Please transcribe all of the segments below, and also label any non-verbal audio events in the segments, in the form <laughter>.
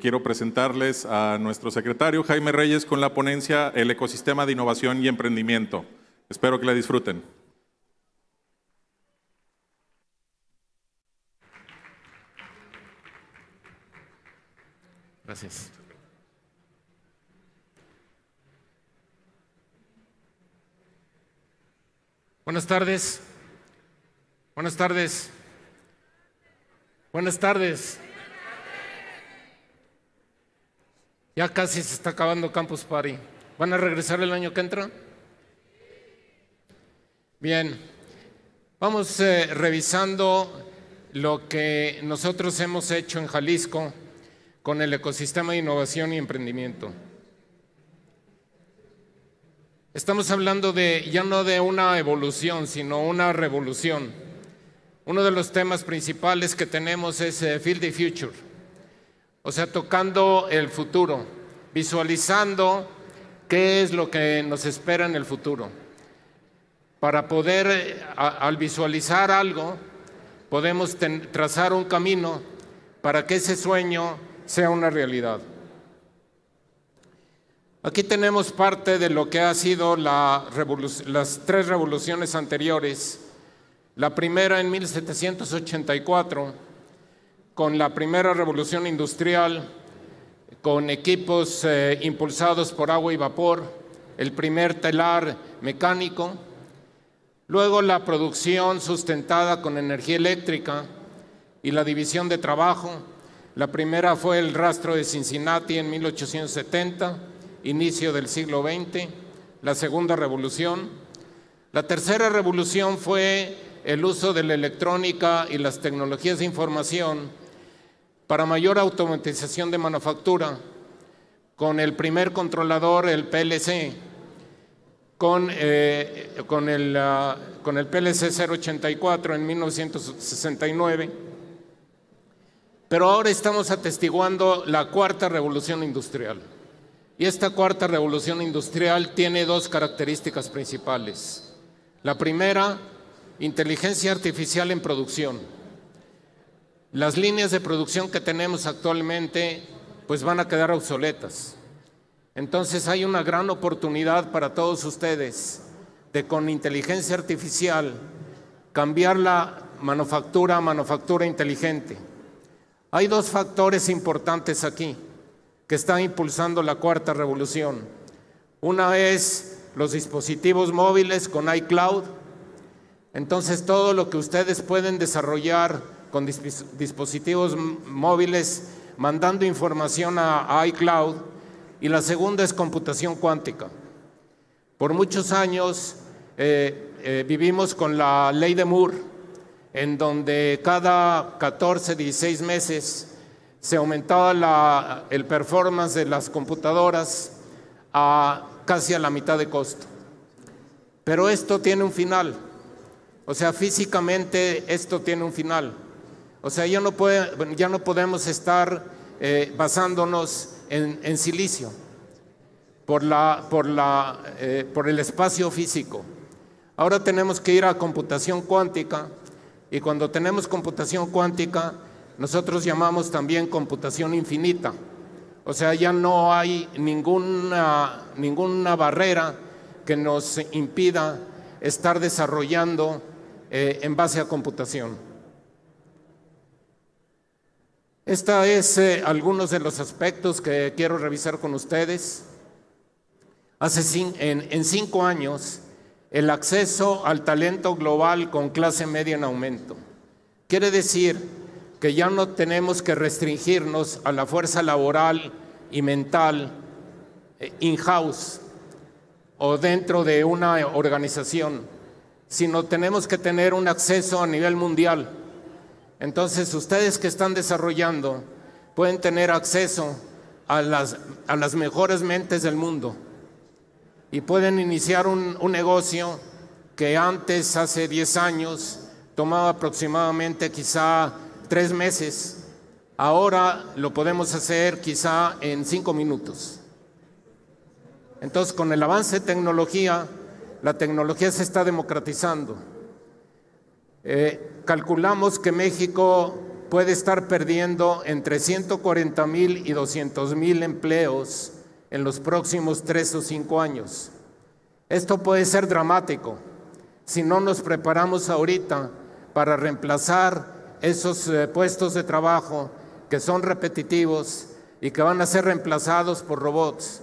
quiero presentarles a nuestro secretario Jaime Reyes con la ponencia El ecosistema de innovación y emprendimiento. Espero que la disfruten. Gracias. Buenas tardes. Buenas tardes. Buenas tardes. Ya casi se está acabando Campus Party. ¿Van a regresar el año que entra? Bien. Vamos eh, revisando lo que nosotros hemos hecho en Jalisco con el ecosistema de innovación y emprendimiento. Estamos hablando de ya no de una evolución, sino una revolución. Uno de los temas principales que tenemos es eh, Feel the Future, o sea, tocando el futuro, visualizando qué es lo que nos espera en el futuro. Para poder, eh, al visualizar algo, podemos trazar un camino para que ese sueño sea una realidad. Aquí tenemos parte de lo que ha sido las tres revoluciones anteriores. La primera en 1784, con la primera revolución industrial, con equipos eh, impulsados por agua y vapor, el primer telar mecánico, luego la producción sustentada con energía eléctrica y la división de trabajo, la primera fue el rastro de Cincinnati en 1870, inicio del siglo XX, la segunda revolución. La tercera revolución fue el uso de la electrónica y las tecnologías de información para mayor automatización de manufactura, con el primer controlador, el PLC, con, eh, con, el, ah, PLC 084 en 1969 pero ahora estamos atestiguando la cuarta revolución industrial. Y esta cuarta revolución industrial tiene dos características principales. La primera, inteligencia artificial en producción. Las líneas de producción que tenemos actualmente pues van a quedar obsoletas. Entonces hay una gran oportunidad para todos ustedes de con inteligencia artificial cambiar la manufactura a manufactura inteligente hay dos factores importantes aquí que están impulsando la cuarta revolución. Una es los dispositivos móviles con iCloud. Entonces todo lo que ustedes pueden desarrollar con dispositivos móviles mandando información a, iCloud. Y la segunda es computación cuántica. Por muchos años eh, eh, vivimos con la ley de Moore en donde cada 14, 16 meses se aumentaba el performance de las computadoras a casi a la mitad de costo. Pero esto tiene un final. O sea, físicamente esto tiene un final. O sea, ya no, ya no podemos estar eh, basándonos en, silicio eh, por el espacio físico. Ahora tenemos que ir a computación cuántica y cuando tenemos computación cuántica, nosotros llamamos también computación infinita. O sea, ya no hay ninguna, ninguna barrera que nos impida estar desarrollando eh, en base a computación. Estos es eh, algunos de los aspectos que quiero revisar con ustedes. Hace en cinco años el acceso al talento global con clase media en aumento. Quiere decir que ya no tenemos que restringirnos a la fuerza laboral y mental eh, in-house o dentro de una organización, sino tenemos que tener un acceso a nivel mundial. Entonces, ustedes que están desarrollando pueden tener acceso a las, a las mejores mentes del mundo y pueden iniciar un, negocio que antes, hace 10 años, tomaba aproximadamente quizá tres meses. Ahora lo podemos hacer quizá en cinco minutos. Entonces, con el avance de tecnología, la tecnología se está democratizando. Eh, calculamos que México puede estar perdiendo entre 140 mil y 200 mil empleos en los próximos tres o cinco años. Esto puede ser dramático si no nos preparamos ahorita para reemplazar esos eh, puestos de trabajo que son repetitivos y que van a ser reemplazados por robots.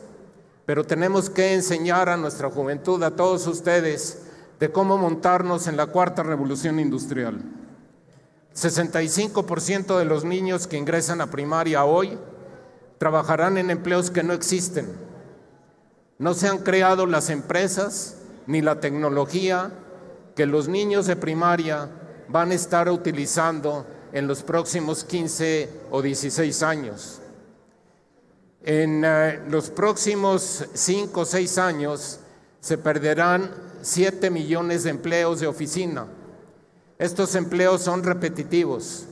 Pero tenemos que enseñar a nuestra juventud, a todos ustedes, de cómo montarnos en la cuarta revolución industrial. 65% de los niños que ingresan a primaria hoy trabajarán en empleos que no existen. No se han creado las empresas ni la tecnología que los niños de primaria van a estar utilizando en los próximos 15 o 16 años. En eh, los próximos 5 o 6 años se perderán 7 millones de empleos de oficina estos empleos son repetitivos.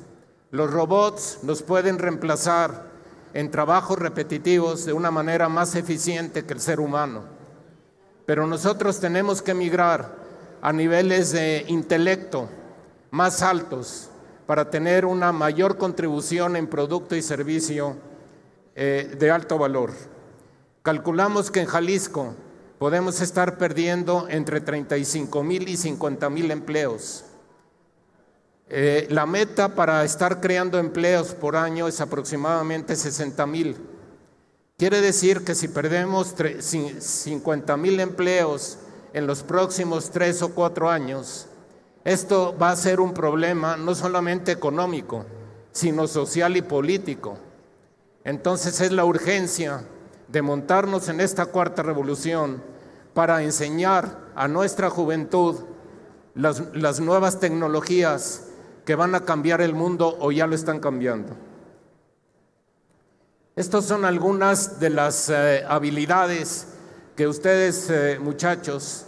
Los robots nos pueden reemplazar en trabajos repetitivos de una manera más eficiente que el ser humano. Pero nosotros tenemos que migrar a niveles de intelecto más altos para tener una mayor contribución en producto y servicio eh, de alto valor. Calculamos que en Jalisco podemos estar perdiendo entre 35 mil y 50 mil empleos. Eh, la meta para estar creando empleos por año es aproximadamente 60 mil. Quiere decir que si perdemos 50 mil empleos en los próximos tres o cuatro años, esto va a ser un problema no solamente económico, sino social y político. Entonces es la urgencia de montarnos en esta cuarta revolución para enseñar a nuestra juventud las nuevas tecnologías que van a cambiar el mundo o ya lo están cambiando. Estas son algunas de las eh, habilidades que ustedes, eh, muchachos,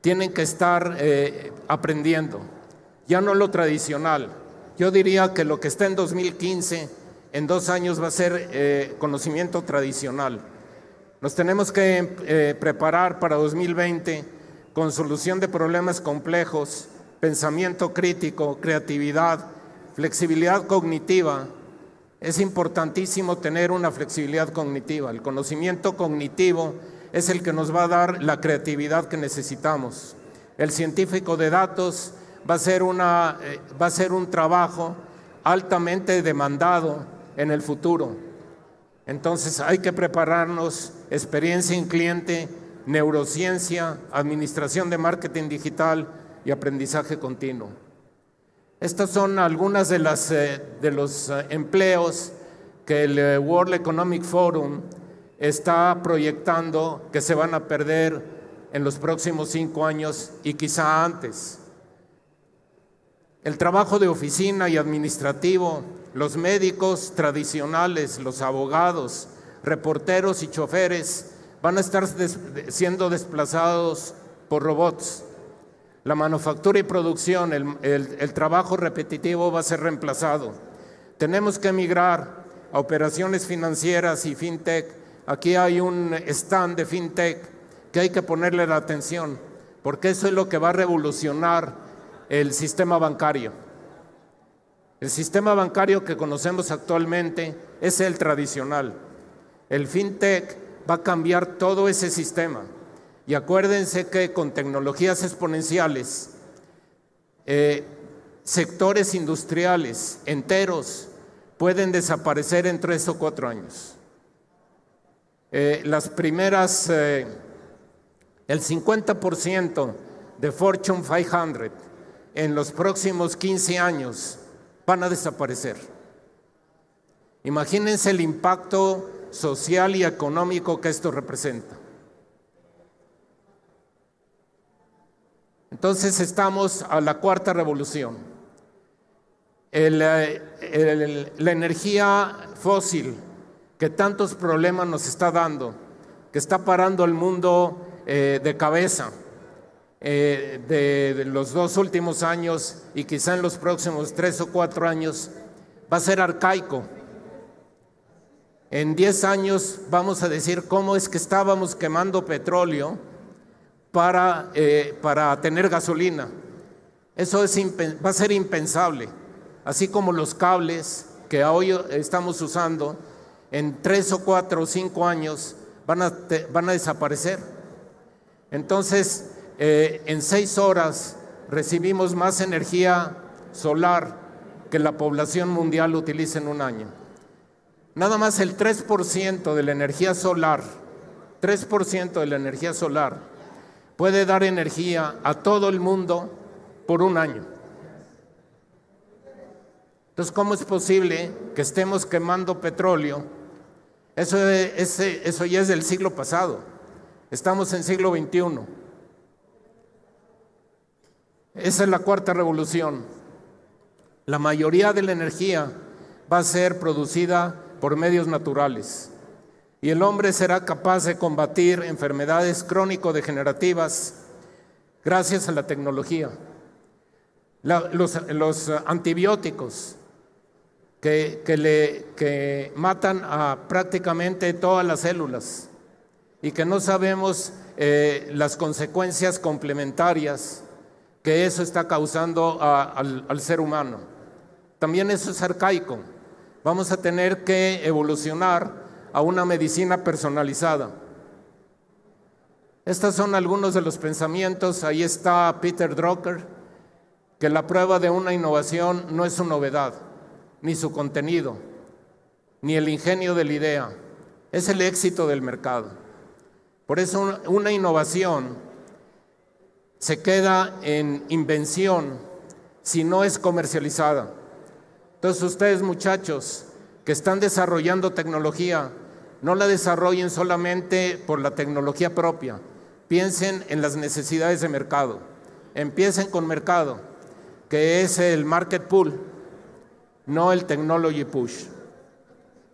tienen que estar eh, aprendiendo. Ya no lo tradicional. Yo diría que lo que está en 2015, en dos años va a ser conocimiento tradicional. Nos tenemos que preparar para 2020 con solución de problemas complejos pensamiento crítico, creatividad, flexibilidad cognitiva. Es importantísimo tener una flexibilidad cognitiva. El conocimiento cognitivo es el que nos va a dar la creatividad que necesitamos. El científico de datos va a ser, una, eh, va a ser un trabajo altamente demandado en el futuro. Entonces hay que prepararnos, experiencia en cliente, neurociencia, administración de marketing digital, y aprendizaje continuo. Estas son algunas de, las, eh, de los eh, empleos que el eh, World Economic Forum está proyectando que se van a perder en los próximos cinco años y quizá antes. El trabajo de oficina y administrativo, los médicos tradicionales, los abogados, reporteros y choferes van a estar siendo desplazados por robots. La manufactura y producción, el, trabajo repetitivo va a ser reemplazado. Tenemos que migrar a operaciones financieras y fintech. Aquí hay un stand de fintech que hay que ponerle la atención, porque eso es lo que va a revolucionar el sistema bancario. El sistema bancario que conocemos actualmente es el tradicional. El fintech va a cambiar todo ese sistema. Y acuérdense que con tecnologías exponenciales, eh, sectores industriales enteros pueden desaparecer en tres o cuatro años. Eh, las primeras, eh, el 50% de Fortune 500 en los próximos 15 años van a desaparecer. Imagínense el impacto social y económico que esto representa. Entonces estamos a la cuarta revolución. Eh, la energía fósil que tantos problemas nos está dando, que está parando el mundo eh, de cabeza eh, de, los dos últimos años y quizá en los próximos tres o cuatro años, va a ser arcaico. En diez años vamos a decir cómo es que estábamos quemando petróleo para, eh, para tener gasolina. Eso es, va a ser impensable. así como los cables que hoy estamos usando, en tres o cuatro o cinco años van a, van a desaparecer. Entonces, eh, en seis horas recibimos más energía solar que la población mundial utiliza en un año. Nada más el 3% de la energía solar, 3% de la energía solar puede dar energía a todo el mundo por un año. Entonces, ¿cómo es posible que estemos quemando petróleo? Eso, eso ya es del siglo pasado. Estamos en siglo XXI. Esa es la cuarta revolución. La mayoría de la energía va a ser producida por medios naturales y el hombre será capaz de combatir enfermedades crónico-degenerativas gracias a la tecnología. los, antibióticos que, le, que matan a prácticamente todas las células y que no sabemos eh, las consecuencias complementarias que eso está causando al, ser humano. También eso es arcaico. Vamos a tener que evolucionar a una medicina personalizada. Estos son algunos de los pensamientos. Ahí está Peter Drucker, que la prueba de una innovación no es su novedad, ni su contenido, ni el ingenio de la idea, es el éxito del mercado. Por eso una innovación se queda en invención si no es comercializada. Entonces ustedes muchachos que están desarrollando tecnología, no la desarrollen solamente por la tecnología propia, piensen en las necesidades de mercado, empiecen con mercado, que es el market pool, no el technology push.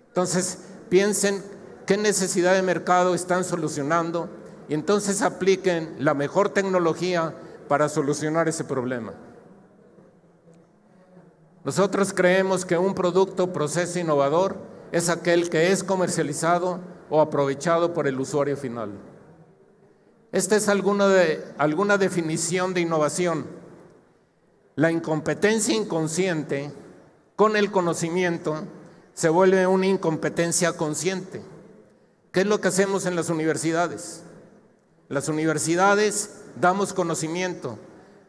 Entonces piensen qué necesidad de mercado están solucionando y entonces apliquen la mejor tecnología para solucionar ese problema. Nosotros creemos que un producto o proceso innovador es aquel que es comercializado o aprovechado por el usuario final. Esta es alguna, alguna definición de innovación. La incompetencia inconsciente con el conocimiento se vuelve una incompetencia consciente. ¿Qué es lo que hacemos en las universidades? Las universidades damos conocimiento,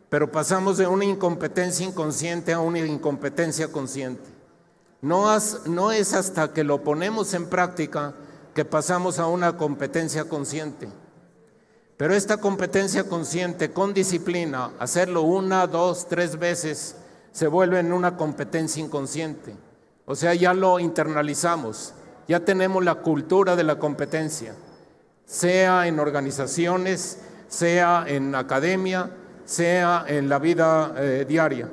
pero pasamos de una incompetencia inconsciente a una incompetencia consciente. No, es hasta que lo ponemos en práctica que pasamos a una competencia consciente. Pero esta competencia consciente con disciplina, hacerlo una, dos, tres veces, se vuelve en una competencia inconsciente. O sea, ya lo internalizamos, ya tenemos la cultura de la competencia sea en organizaciones, sea en academia, sea en la vida eh, diaria.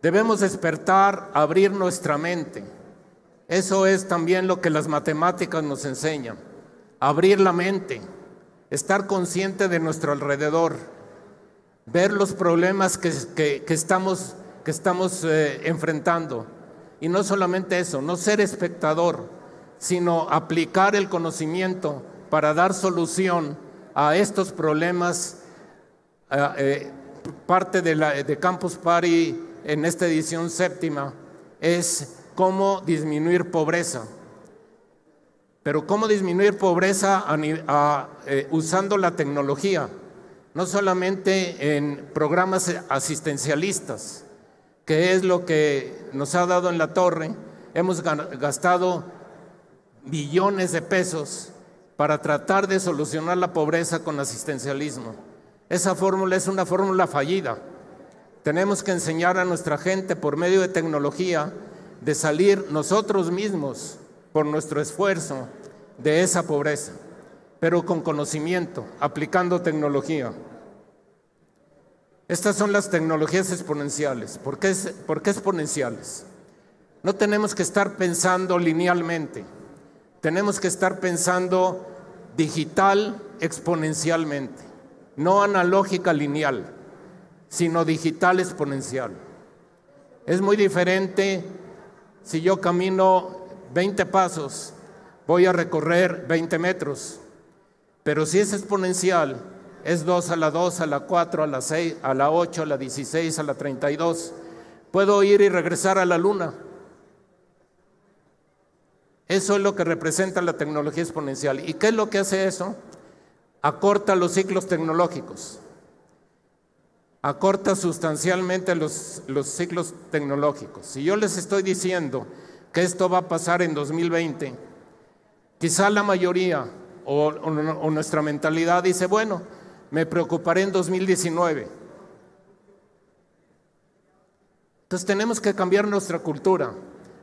Debemos despertar, abrir nuestra mente. Eso es también lo que las matemáticas nos enseñan. Abrir la mente, estar consciente de nuestro alrededor, ver los problemas que, estamos, que estamos eh, enfrentando. Y no solamente eso, no ser espectador, sino aplicar el conocimiento para dar solución a estos problemas. Eh, parte de, la, de Campus Party en esta edición séptima es cómo disminuir pobreza. Pero cómo disminuir pobreza eh, usando la tecnología, no solamente en programas asistencialistas, que es lo que nos ha dado en la torre. Hemos gastado billones de pesos para tratar de solucionar la pobreza con asistencialismo. Esa fórmula es una fórmula fallida. Tenemos que enseñar a nuestra gente por medio de tecnología de salir nosotros mismos por nuestro esfuerzo de esa pobreza, pero con conocimiento, aplicando tecnología. Estas son las tecnologías exponenciales. ¿Por qué, ¿Por qué exponenciales? No tenemos que estar pensando linealmente. Tenemos que estar pensando digital exponencialmente, no analógica lineal, sino digital exponencial. Es muy diferente si yo camino 20 pasos, voy a recorrer 20 metros, pero si es exponencial, es 2 a la 2, a la 4, a la 6, a la 8, a la 16, a la 32, Puedo ir y regresar a la luna. Eso es lo que representa la tecnología exponencial. ¿Y qué es lo que hace eso? Acorta los ciclos tecnológicos. Acorta sustancialmente los, los ciclos tecnológicos. Si yo les estoy diciendo que esto va a pasar en 2020, quizá la mayoría o, o nuestra mentalidad dice, bueno, me preocuparé en 2019. Entonces tenemos que cambiar nuestra cultura,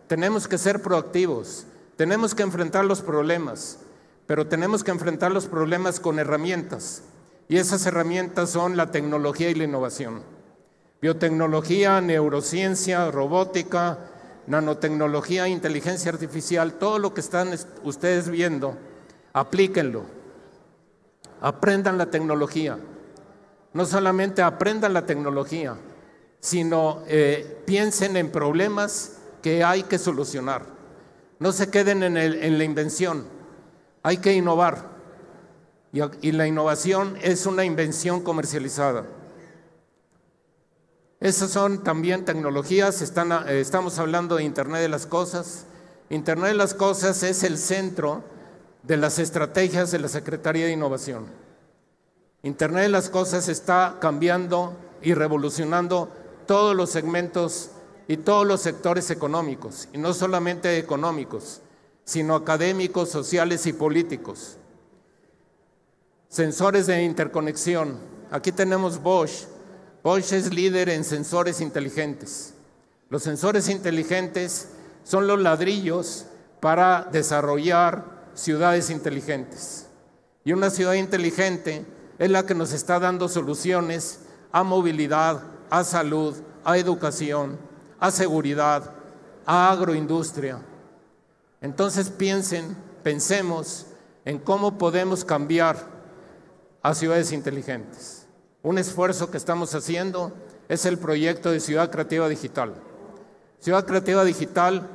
tenemos que ser proactivos, tenemos que enfrentar los problemas, pero tenemos que enfrentar los problemas con herramientas. Y esas herramientas son la tecnología y la innovación. Biotecnología, neurociencia, robótica, nanotecnología, inteligencia artificial, todo lo que están ustedes viendo, aplíquenlo. Aprendan la tecnología. No solamente aprendan la tecnología, sino eh, piensen en problemas que hay que solucionar. No se queden en, la invención. Hay que innovar. Y, la innovación es una invención comercializada. Esas son también tecnologías. Eh, estamos hablando de Internet de las Cosas. Internet de las Cosas es el centro de las estrategias de la Secretaría de Innovación. Internet de las Cosas está cambiando y revolucionando todos los segmentos y todos los sectores económicos, y no solamente económicos, sino académicos, sociales y políticos. Sensores de interconexión. Aquí tenemos Bosch. Bosch es líder en sensores inteligentes. Los sensores inteligentes son los ladrillos para desarrollar ciudades inteligentes. Y una ciudad inteligente es la que nos está dando soluciones a movilidad, a salud, a educación, a seguridad, a agroindustria. Entonces piensen, pensemos en cómo podemos cambiar a ciudades inteligentes. Un esfuerzo que estamos haciendo es el proyecto de Ciudad Creativa Digital. Ciudad Creativa Digital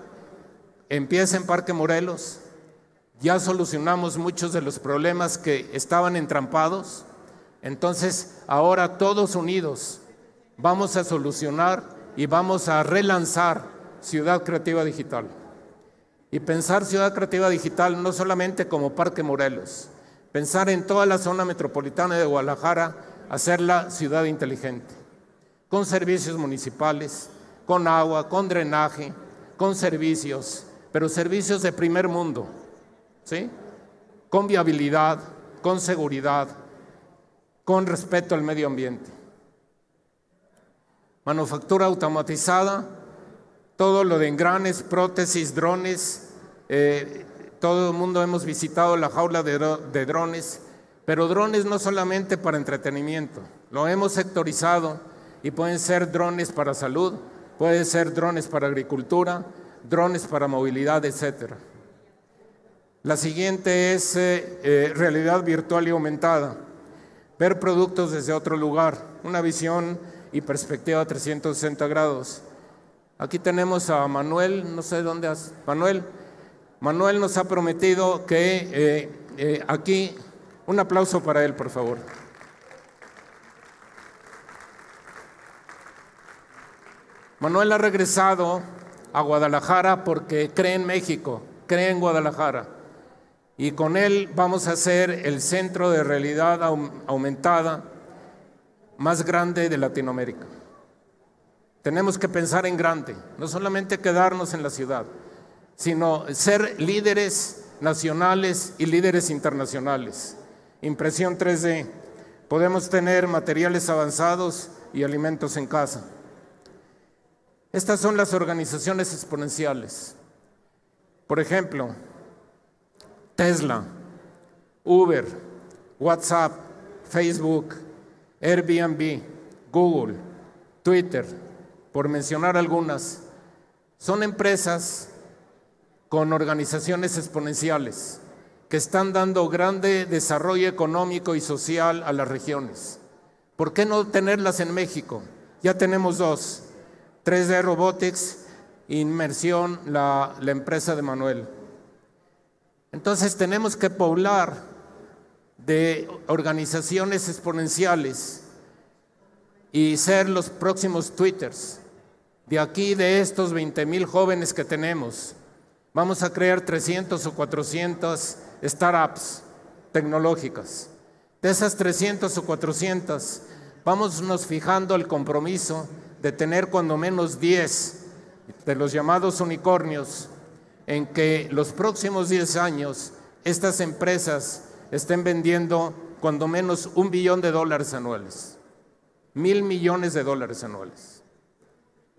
empieza en Parque Morelos. Ya solucionamos muchos de los problemas que estaban entrampados. Entonces, ahora todos unidos vamos a solucionar y vamos a relanzar Ciudad Creativa Digital. Y pensar Ciudad Creativa Digital no solamente como Parque Morelos, pensar en toda la zona metropolitana de Guadalajara, hacerla ciudad inteligente, con servicios municipales, con agua, con drenaje, con servicios, pero servicios de primer mundo, ¿sí? Con viabilidad, con seguridad, con respeto al medio ambiente manufactura automatizada, todo lo de engranes, prótesis, drones. Eh, todo el mundo hemos visitado la jaula de, drones, pero drones no solamente para entretenimiento, lo hemos sectorizado y pueden ser drones para salud, pueden ser drones para agricultura, drones para movilidad, etc. La siguiente es eh, eh, realidad virtual y aumentada, ver productos desde otro lugar, una visión y perspectiva 360 grados. Aquí tenemos a Manuel, no sé dónde has. Manuel, Manuel nos ha prometido que eh, eh, aquí, un aplauso para él, por favor. Manuel ha regresado a Guadalajara porque cree en México, cree en Guadalajara. Y con él vamos a hacer el centro de realidad aumentada más grande de Latinoamérica. Tenemos que pensar en grande, no solamente quedarnos en la ciudad, sino ser líderes nacionales y líderes internacionales. Impresión 3D. Podemos tener materiales avanzados y alimentos en casa. Estas son las organizaciones exponenciales. Por ejemplo, Tesla, Uber, WhatsApp, Facebook, Airbnb, Google, Twitter, por mencionar algunas, son empresas con organizaciones exponenciales que están dando grande desarrollo económico y social a las regiones. ¿Por qué no tenerlas en México? Ya tenemos dos, 3D Robotics, Inmersión, la, la empresa de Manuel. Entonces tenemos que poblar de organizaciones exponenciales y ser los próximos Twitters. De aquí, de estos 20 mil jóvenes que tenemos, vamos a crear 300 o 400 startups tecnológicas. De esas 300 o 400, vamos nos fijando el compromiso de tener cuando menos 10 de los llamados unicornios en que los próximos 10 años estas empresas estén vendiendo cuando menos un billón de dólares anuales, mil millones de dólares anuales.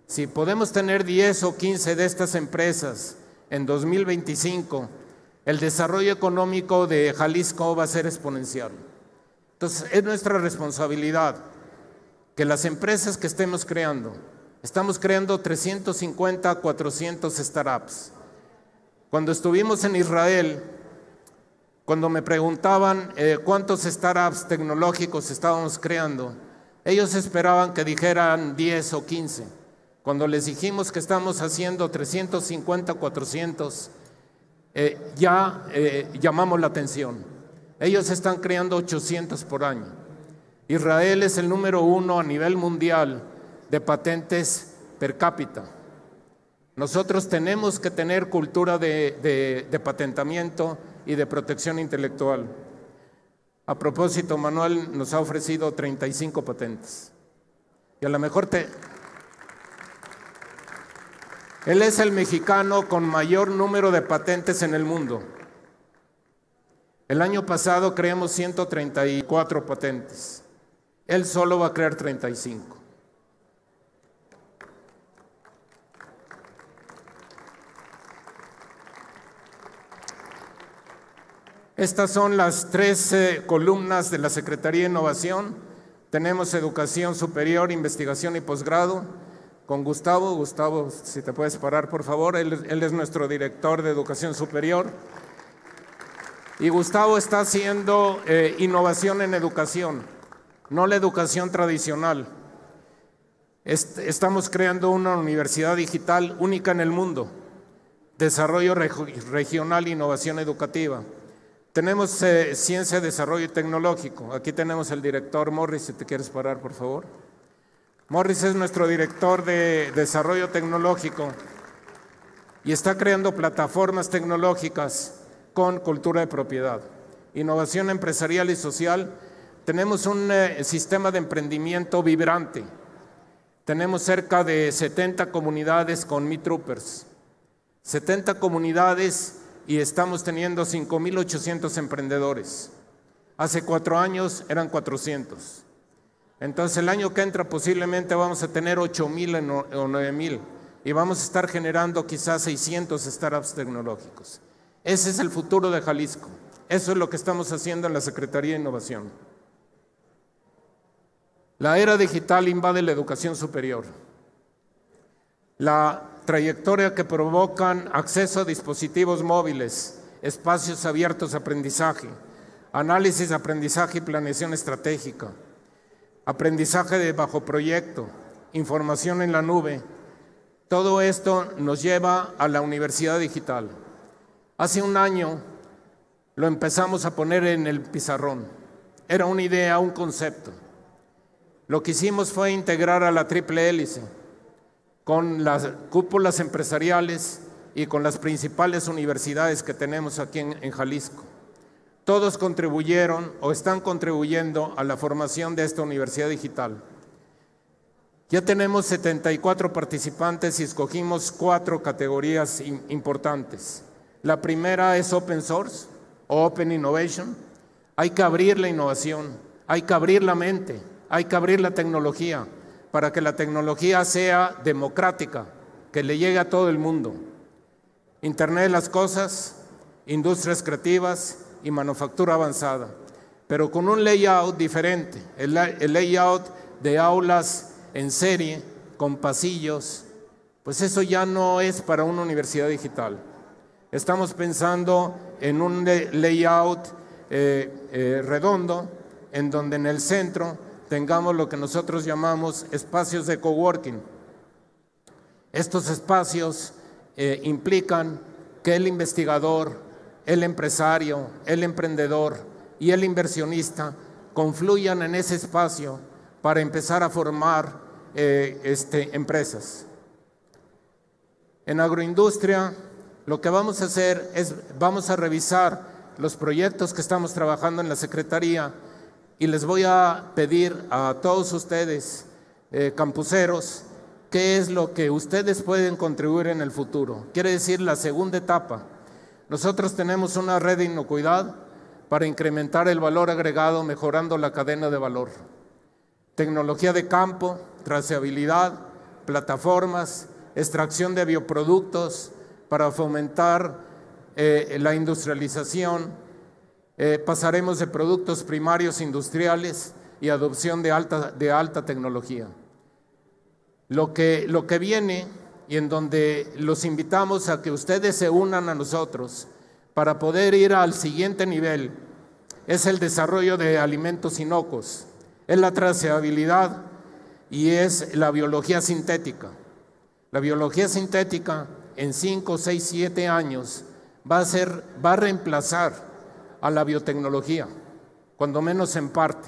Si podemos tener 10 o 15 de estas empresas en 2025, el desarrollo económico de Jalisco va a ser exponencial. Entonces, es nuestra responsabilidad que las empresas que estemos creando, estamos creando 350, 400 startups. Cuando estuvimos en Israel, cuando me preguntaban eh, cuántos startups tecnológicos estábamos creando, ellos esperaban que dijeran 10 o 15. Cuando les dijimos que estamos haciendo 350, 400, eh, ya eh, llamamos la atención. Ellos están creando 800 por año. Israel es el número uno a nivel mundial de patentes per cápita. Nosotros tenemos que tener cultura de, de patentamiento y de protección intelectual. A propósito, Manuel nos ha ofrecido 35 patentes. Y a lo mejor te, él es el mexicano con mayor número de patentes en el mundo. El año pasado creamos 134 patentes. Él solo va a crear 35. Estas son las tres columnas de la Secretaría de Innovación. Tenemos educación superior, investigación y posgrado con Gustavo. Gustavo, si te puedes parar, por favor. Él, es nuestro director de educación superior. Y Gustavo está haciendo eh, innovación en educación, no la educación tradicional. estamos creando una universidad digital única en el mundo, desarrollo regional e innovación educativa. Tenemos eh, ciencia, desarrollo tecnológico. Aquí tenemos el director Morris, si te quieres parar, por favor. Morris es nuestro director de desarrollo tecnológico y está creando plataformas tecnológicas con cultura de propiedad, innovación empresarial y social. Tenemos un eh, sistema de emprendimiento vibrante. Tenemos cerca de 70 comunidades con Mi Troopers. 70 comunidades y estamos teniendo 5.800 emprendedores. Hace cuatro años eran 400. Entonces el año que entra posiblemente vamos a tener 8 mil o 9 mil y vamos a estar generando quizás 600 startups tecnológicos. Ese es el futuro de Jalisco. Eso es lo que estamos haciendo en la Secretaría de Innovación. La era digital invade la educación superior. La trayectoria que provocan acceso a dispositivos móviles, espacios abiertos aprendizaje, análisis aprendizaje y planeación estratégica, aprendizaje de bajo proyecto, información en la nube. Todo esto nos lleva a la universidad digital. Hace un año lo empezamos a poner en el pizarrón. Era una idea, un concepto. Lo que hicimos fue integrar a la triple hélice con las cúpulas empresariales y con las principales universidades que tenemos aquí en, Jalisco. Todos contribuyeron o están contribuyendo a la formación de esta universidad digital. Ya tenemos 74 participantes y escogimos cuatro categorías importantes. La primera es Open Source o Open Innovation. Hay que abrir la innovación, hay que abrir la mente, hay que abrir la tecnología para que la tecnología sea democrática, que le llegue a todo el mundo. Internet de las cosas, industrias creativas, y manufactura avanzada, pero con un layout diferente, el, layout de aulas en serie, con pasillos, pues eso ya no es para una universidad digital. Estamos pensando en un layout eh, eh, redondo, en donde en el centro tengamos lo que nosotros llamamos espacios de coworking. Estos espacios eh, implican que el investigador, el empresario, el emprendedor y el inversionista confluyan en ese espacio para empezar a formar eh, este, empresas. En agroindustria, lo que vamos a hacer es, vamos a revisar los proyectos que estamos trabajando en la Secretaría y les voy a pedir a todos ustedes, eh, campuseros, qué es lo que ustedes pueden contribuir en el futuro. Quiere decir la segunda etapa. Nosotros tenemos una red de inocuidad para incrementar el valor agregado mejorando la cadena de valor. Tecnología de campo, trazabilidad, plataformas, extracción de bioproductos para fomentar eh, la industrialización. Eh, pasaremos de productos primarios industriales y adopción de alta, de alta tecnología. Lo que, lo que viene y en donde los invitamos a que ustedes se unan a nosotros para poder ir al siguiente nivel es el desarrollo de alimentos inocuos, es la trazabilidad y es la biología sintética. La biología sintética en 5, 6, 7 años va a, ser, va a reemplazar a la biotecnología, cuando menos en parte.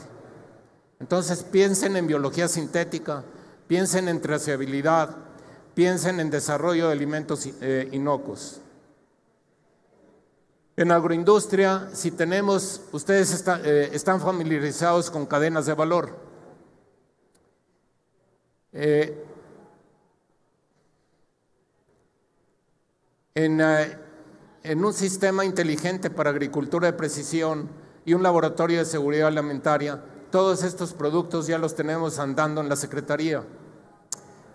Entonces piensen en biología sintética, piensen en trazabilidad, piensen en desarrollo de alimentos eh, inocuos. En agroindustria, si tenemos, ustedes eh, están familiarizados con cadenas de valor. Eh, eh, en, un sistema inteligente para agricultura de precisión y un laboratorio de seguridad alimentaria, todos estos productos ya los tenemos andando en la Secretaría.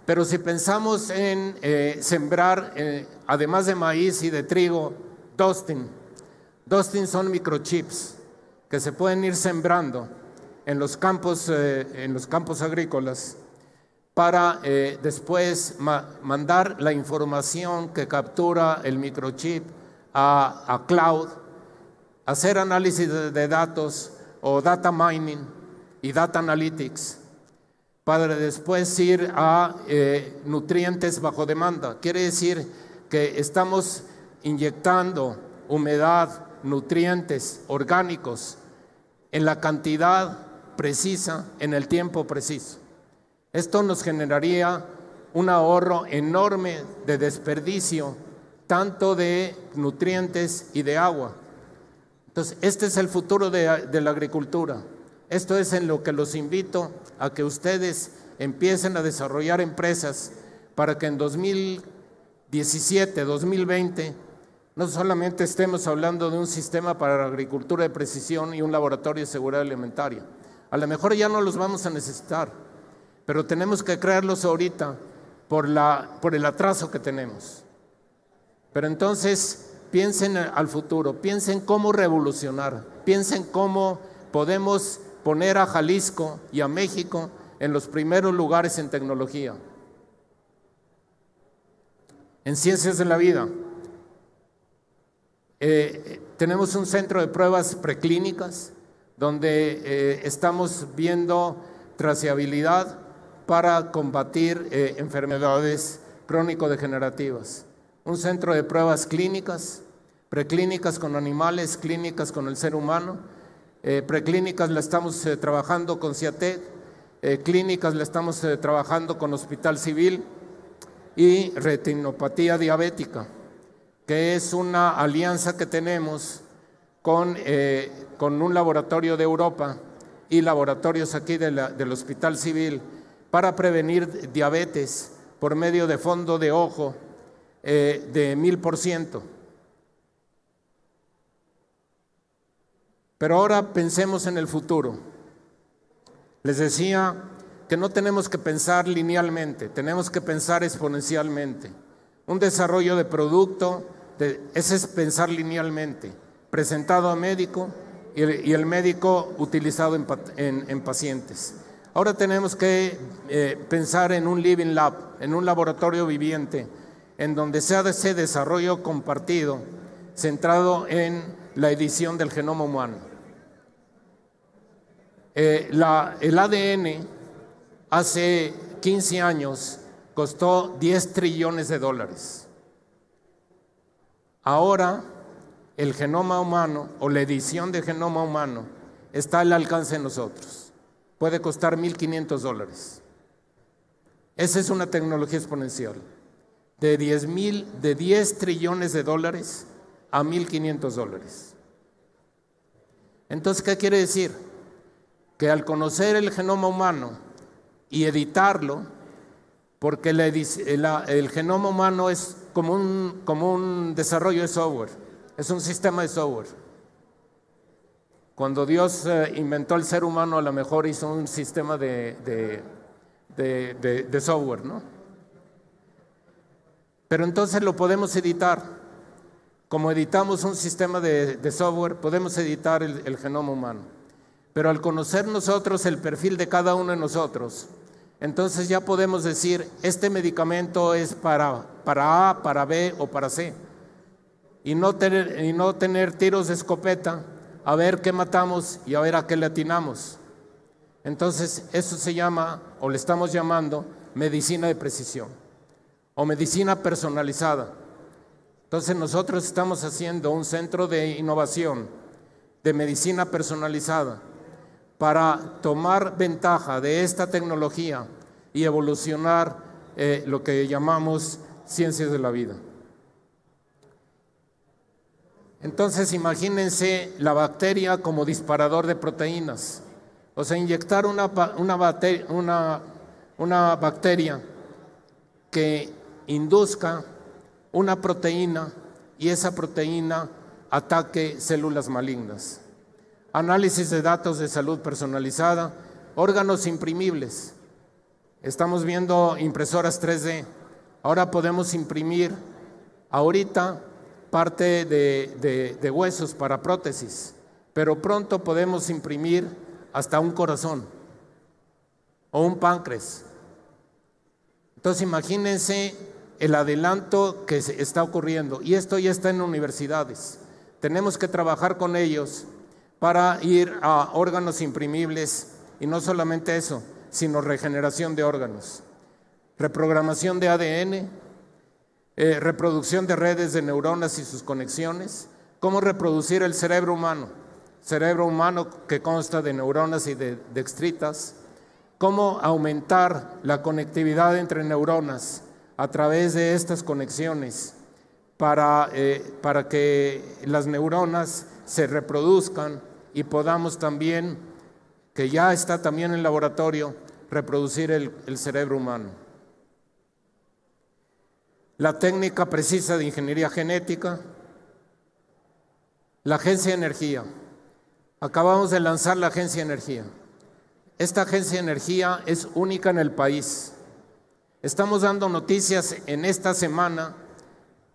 Pero si pensamos en sembrar, además de maíz y de trigo, Dustin, Dustin son microchips que se pueden ir sembrando en los campos, eh, en los campos agrícolas para eh, después mandar la información que captura el microchip a, cloud, hacer análisis de, datos o data mining y data analytics para después ir a eh, nutrientes bajo demanda. Quiere decir que estamos inyectando humedad, nutrientes orgánicos en la cantidad precisa, en el tiempo preciso. Esto nos generaría un ahorro enorme de desperdicio, tanto de nutrientes y de agua. Entonces, este es el futuro de, la agricultura. Esto es en lo que los invito a que ustedes empiecen a desarrollar empresas para que en 2017, 2020, no solamente estemos hablando de un sistema para la agricultura de precisión y un laboratorio de seguridad alimentaria. A lo mejor ya no los vamos a necesitar, pero tenemos que crearlos ahorita por el atraso que tenemos. Pero entonces piensen al futuro, piensen cómo revolucionar, piensen cómo podemos poner a Jalisco y a México en los primeros lugares en tecnología, en ciencias de la vida. Eh, tenemos un centro de pruebas preclínicas donde eh, estamos viendo traciabilidad para combatir eh, enfermedades crónico-degenerativas. Un centro de pruebas clínicas, preclínicas con animales, clínicas con el ser humano. preclínicas la estamos trabajando con CIATEC, clínicas la estamos trabajando con Hospital Civil y retinopatía diabética que es una alianza que tenemos con, eh, con un laboratorio de Europa y laboratorios aquí del Hospital Civil para prevenir diabetes por medio de fondo de ojo eh, de mil por ciento. Pero ahora pensemos en el futuro. Les decía que no tenemos que pensar linealmente, tenemos que pensar exponencialmente. Un desarrollo de producto, ese es pensar linealmente, presentado a médico y el, médico utilizado en, pacientes. Ahora tenemos que eh, pensar en un living lab, en un laboratorio viviente, en donde sea ese desarrollo compartido, centrado en la edición del genoma humano. Eh, el ADN hace 15 años costó 10 trillones de dólares. Ahora el genoma humano o la edición de genoma humano está al alcance de nosotros. Puede costar 1.500 dólares. Esa es una tecnología exponencial. De 10, mil, de 10 trillones de dólares a 1.500 dólares. Entonces, ¿qué quiere decir? Que al conocer el genoma humano y editarlo, porque el genoma humano es como un, como un desarrollo de software, es un sistema de software. Cuando Dios eh, inventó el ser humano, a lo mejor hizo un sistema de, de software, ¿no? Pero entonces lo podemos editar. Como editamos un sistema de, software, podemos editar el, genoma humano. Pero al conocer nosotros el perfil de cada uno de nosotros, entonces ya podemos decir, este medicamento es para, para A, para B o para C. Y no, tener, y no tener tiros de escopeta a ver qué matamos y a ver a qué le atinamos. Entonces, eso se llama, o le estamos llamando, medicina de precisión o medicina personalizada. Entonces nosotros estamos haciendo un centro de innovación de medicina personalizada para tomar ventaja de esta tecnología y evolucionar eh, lo que llamamos ciencias de la vida. Entonces imagínense la bacteria como disparador de proteínas. O sea, inyectar una, una, una bacteria que induzca una proteína y esa proteína ataque células malignas. Análisis de datos de salud personalizada, órganos imprimibles. Estamos viendo impresoras 3D. Ahora podemos imprimir ahorita parte de, de huesos para prótesis, pero pronto podemos imprimir hasta un corazón o un páncreas. Entonces imagínense el adelanto que está ocurriendo. Y esto ya está en universidades. Tenemos que trabajar con ellos para ir a órganos imprimibles. Y no solamente eso, sino regeneración de órganos, reprogramación de ADN, eh, reproducción de redes de neuronas y sus conexiones, cómo reproducir el cerebro humano, cerebro humano que consta de neuronas y de dextritas, cómo aumentar la conectividad entre neuronas, a través de estas conexiones para, eh, para que las neuronas se reproduzcan y podamos también, que ya está también en laboratorio, reproducir el, el cerebro humano. La técnica precisa de ingeniería genética, la agencia de energía. Acabamos de lanzar la agencia de energía. Esta agencia de energía es única en el país. Estamos dando noticias en esta semana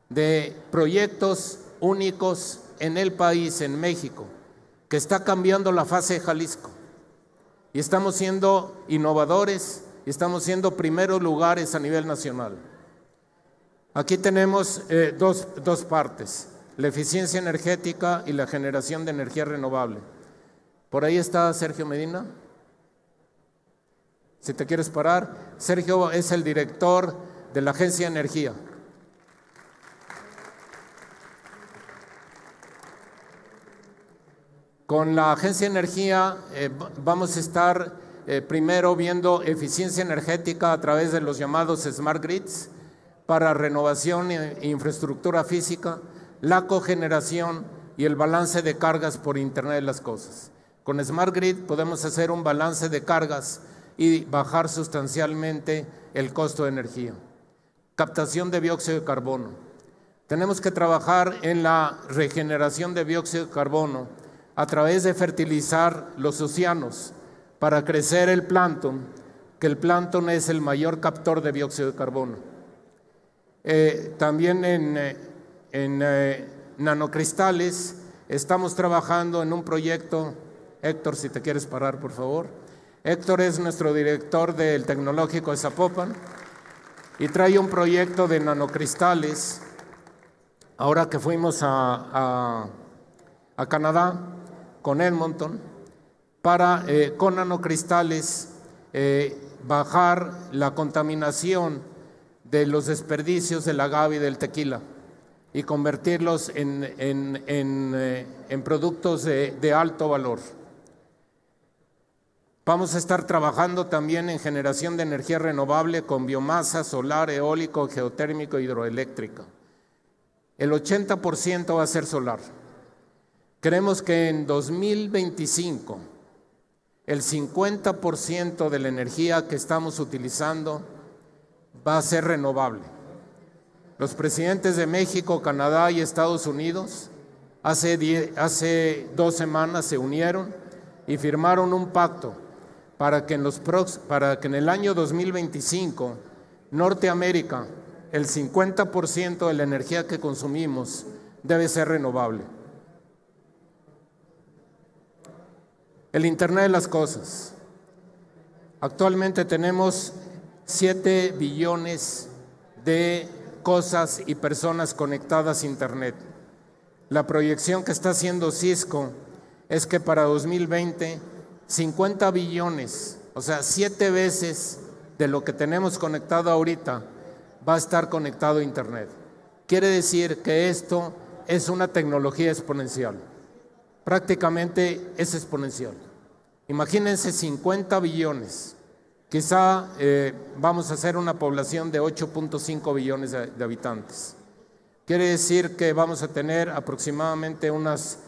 de proyectos únicos en el país, en México, que está cambiando la fase de Jalisco. Y estamos siendo innovadores y estamos siendo primeros lugares a nivel nacional. Aquí tenemos eh, dos, dos partes, la eficiencia energética y la generación de energía renovable. Por ahí está Sergio Medina. Si te quieres parar, Sergio es el director de la Agencia de Energía. Con la Agencia de Energía eh, vamos a estar eh, primero viendo eficiencia energética a través de los llamados Smart Grids para renovación e infraestructura física, la cogeneración y el balance de cargas por Internet de las Cosas. Con Smart Grid podemos hacer un balance de cargas y bajar sustancialmente el costo de energía. Captación de dióxido de carbono. Tenemos que trabajar en la regeneración de dióxido de carbono a través de fertilizar los océanos para crecer el plancton, que el plancton es el mayor captor de dióxido de carbono. Eh, también en, eh, en eh, nanocristales estamos trabajando en un proyecto, Héctor, si te quieres parar, por favor Héctor es nuestro director del Tecnológico de Zapopan y trae un proyecto de nanocristales. Ahora que fuimos a, Canadá con Edmonton, para eh, con nanocristales eh, bajar la contaminación de los desperdicios del agave y del tequila y convertirlos en, en, eh, productos de alto valor. Vamos a estar trabajando también en generación de energía renovable con biomasa, solar, eólico, geotérmico, hidroeléctrico. El 80% va a ser solar. Creemos que en 2025 el 50% de la energía que estamos utilizando va a ser renovable. Los presidentes de México, Canadá y Estados Unidos hace, hace dos semanas se unieron y firmaron un pacto para que en, los para que en el año 2025 Norteamérica, el 50% de la energía que consumimos debe ser renovable. El Internet de las Cosas. Actualmente tenemos 7 billones de cosas y personas conectadas a Internet. La proyección que está haciendo Cisco es que para 2020 50 billones, o sea, 7 veces de lo que tenemos conectado ahorita va a estar conectado a Internet. Quiere decir que esto es una tecnología exponencial. Prácticamente es exponencial. Imagínense 50 billones. Quizá eh, vamos a hacer una población de 8.5 billones de, habitantes. Quiere decir que vamos a tener aproximadamente unas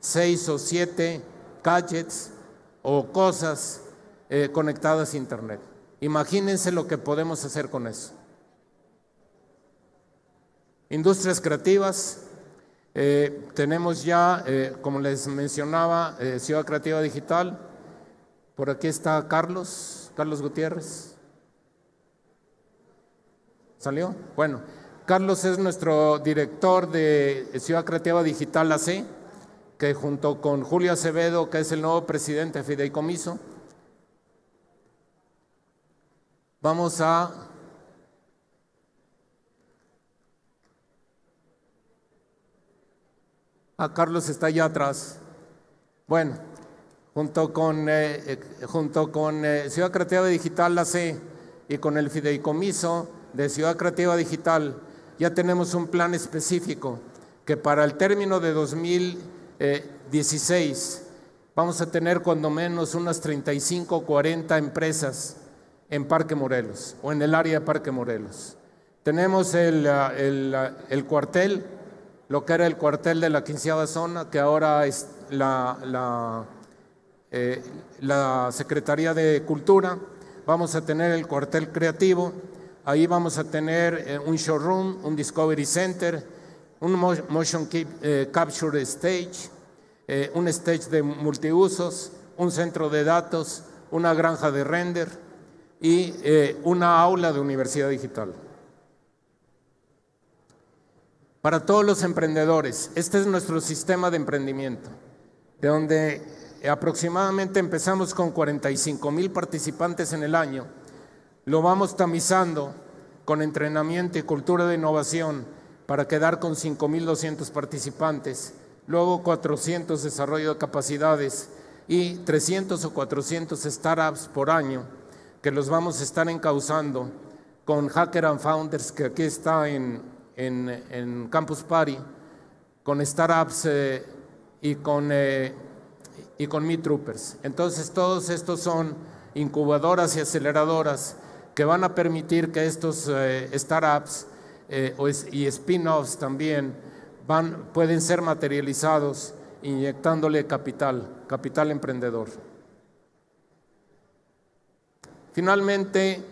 6 o 7 gadgets o cosas eh, conectadas a Internet. Imagínense lo que podemos hacer con eso. Industrias creativas. Eh, tenemos ya, como les mencionaba, Ciudad Creativa Digital. Por aquí está Carlos, Carlos Gutiérrez. ¿Salió? Bueno, Carlos es nuestro director de Ciudad Creativa Digital AC, que junto con Julio Acevedo, que es el nuevo presidente de Fideicomiso, vamos a Ah, Carlos está allá atrás. Bueno, junto con, eh, eh, junto con eh, Ciudad Creativa Digital, la C, y con el fideicomiso de Ciudad Creativa Digital, ya tenemos un plan específico que para el término de 2016 vamos a tener cuando menos unas 35 o 40 empresas en Parque Morelos o en el área de Parque Morelos. Tenemos el, el, el cuartel, lo que era el cuartel de la quinceava zona, que ahora es la, la eh, la Secretaría de Cultura, vamos a tener el cuartel creativo, ahí vamos a tener eh, un showroom, un Discovery Center, un Motion eh, Capture Stage, un stage de multiusos, un centro de datos, una granja de render y una aula de universidad digital. Para todos los emprendedores, este es nuestro sistema de emprendimiento, de donde aproximadamente empezamos con 45 mil participantes en el año, lo vamos tamizando con entrenamiento y cultura de innovación para quedar con 5.200 participantes, luego 400 desarrollo de capacidades y 300 o 400 startups por año que los vamos a estar encauzando con Hacker and Founders, que aquí está en, en, Campus Party, con startups eh, y con... Eh, y con Troopers. Entonces, todos estos son incubadoras y aceleradoras que van a permitir que estos eh, startups eh, y spin-offs también van, pueden ser materializados inyectándole capital, capital emprendedor. Finalmente,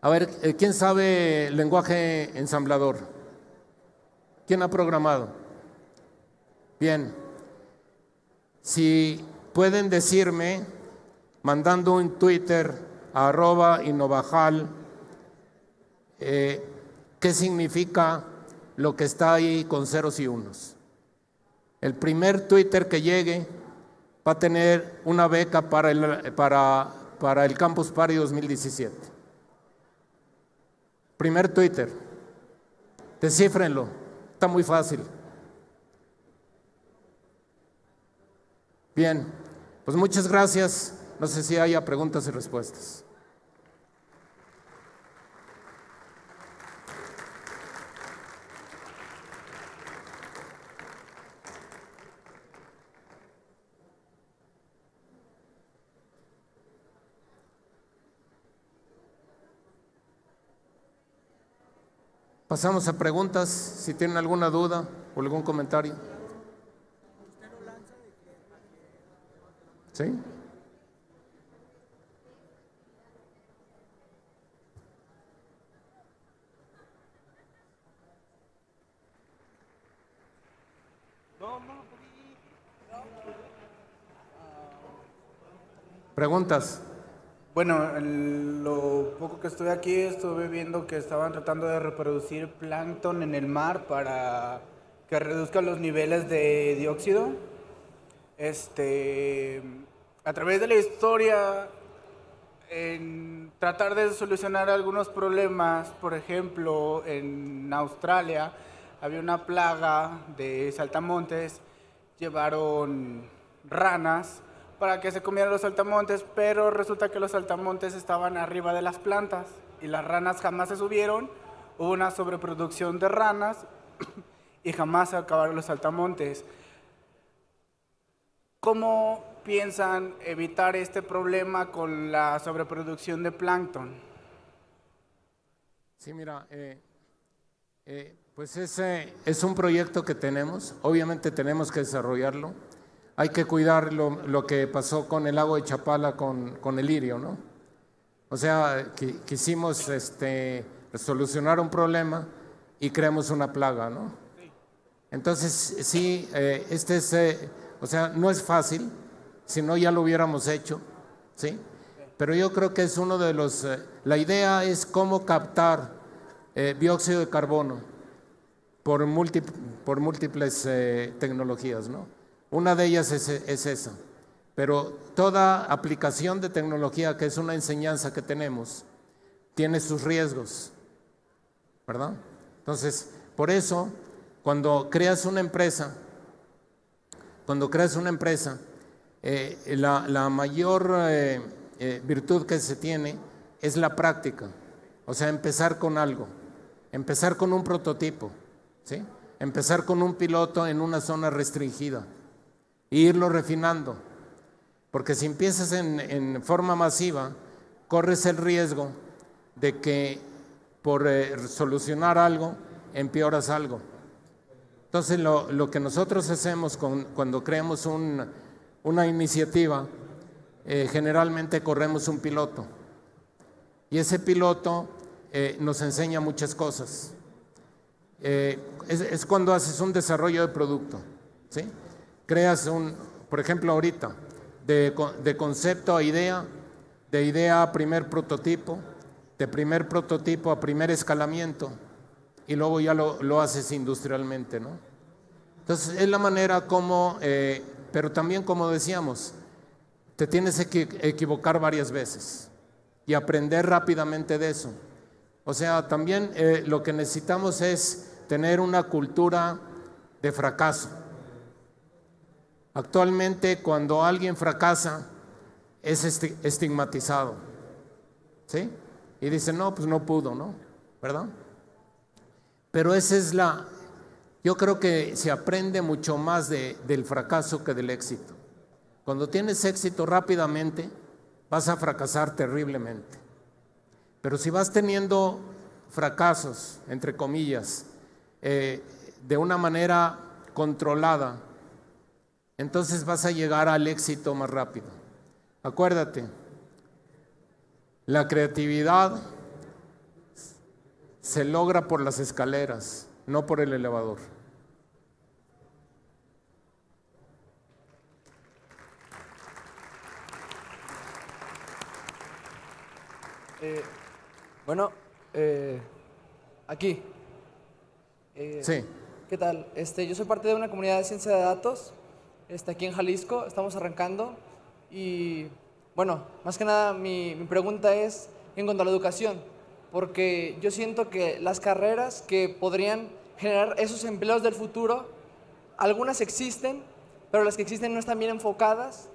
a ver, eh, ¿quién sabe lenguaje ensamblador? ¿Quién ha programado? Bien, si pueden decirme, mandando un Twitter a arroba innovajal, eh, qué significa lo que está ahí con ceros y unos. El primer Twitter que llegue va a tener una beca para el, para, para el Campus Party 2017. Primer Twitter. Descífrenlo. Está muy fácil. Bien, pues muchas gracias. No sé si haya preguntas y respuestas. Pasamos a preguntas, si tienen alguna duda o algún comentario. ¿Sí? Preguntas. Bueno, lo poco que estuve aquí estuve viendo que estaban tratando de reproducir plancton en el mar para que reduzcan los niveles de dióxido. Este, a través de la historia, en tratar de solucionar algunos problemas, por ejemplo, en Australia había una plaga de saltamontes, llevaron ranas para que se comieran los saltamontes, pero resulta que los saltamontes estaban arriba de las plantas y las ranas jamás se subieron, hubo una sobreproducción de ranas <coughs> y jamás se acabaron los saltamontes. ¿Cómo piensan evitar este problema con la sobreproducción de plancton? Sí, mira, eh, eh, pues ese es un proyecto que tenemos, obviamente tenemos que desarrollarlo hay que cuidar lo, que pasó con el lago de Chapala con, el lirio, ¿no? O sea, quisimos este, solucionar un problema y creamos una plaga, ¿no? Entonces, sí, eh, este es, eh, o sea, no es fácil, si no ya lo hubiéramos hecho, ¿sí? Pero yo creo que es uno de los, eh, la idea es cómo captar dióxido de carbono por, por múltiples tecnologías, ¿no? Una de ellas es, esa. Pero toda aplicación de tecnología, que es una enseñanza que tenemos, tiene sus riesgos. ¿Verdad? Entonces, por eso, cuando creas una empresa, cuando creas una empresa, eh, la, mayor eh, eh, virtud que se tiene es la práctica. O sea, empezar con algo, empezar con un prototipo, ¿sí? empezar con un piloto en una zona restringida irlo refinando. Porque si empiezas en, forma masiva, corres el riesgo de que por eh, solucionar algo, empeoras algo. Entonces, lo, que nosotros hacemos cuando creamos una iniciativa, eh, generalmente corremos un piloto. Y ese piloto eh, nos enseña muchas cosas. Es, es, cuando haces un desarrollo de producto. ¿sí? Creas un, por ejemplo, ahorita, de, concepto a idea, de idea a primer prototipo, de primer prototipo a primer escalamiento, y luego ya lo, haces industrialmente, ¿no? Entonces, es la manera como, eh, pero también como decíamos, te tienes que equivocar varias veces y aprender rápidamente de eso. O sea, también eh, lo que necesitamos es tener una cultura de fracaso. Actualmente cuando alguien fracasa es estigmatizado. ¿Sí? Y dice, no, pues no pudo, ¿no? ¿Verdad? Pero esa es la... Yo creo que se aprende mucho más del fracaso que del éxito. Cuando tienes éxito rápidamente, vas a fracasar terriblemente. Pero si vas teniendo fracasos, entre comillas, eh, de una manera controlada, entonces vas a llegar al éxito más rápido. Acuérdate, la creatividad se logra por las escaleras, no por el elevador. Eh, bueno, eh, aquí. Eh, sí. ¿Qué tal? Este, yo soy parte de una comunidad de ciencia de datos este, aquí en Jalisco, estamos arrancando y bueno, más que nada mi, pregunta es en cuanto a la educación, porque yo siento que las carreras que podrían generar esos empleos del futuro, algunas existen, pero las que existen no están bien enfocadas